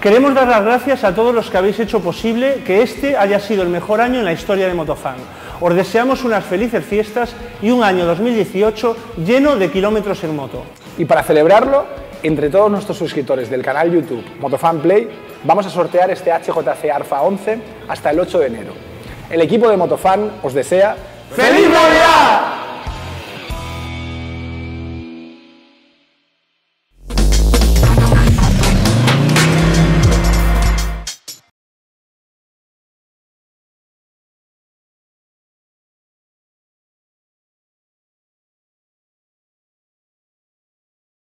Queremos dar las gracias a todos los que habéis hecho posible que este haya sido el mejor año en la historia de Motofan. Os deseamos unas felices fiestas y un año 2018 lleno de kilómetros en moto. Y para celebrarlo, entre todos nuestros suscriptores del canal YouTube Motofan Play, vamos a sortear este HJC Arfa 11 hasta el 8 de enero. El equipo de Motofan os desea ¡Feliz Navidad!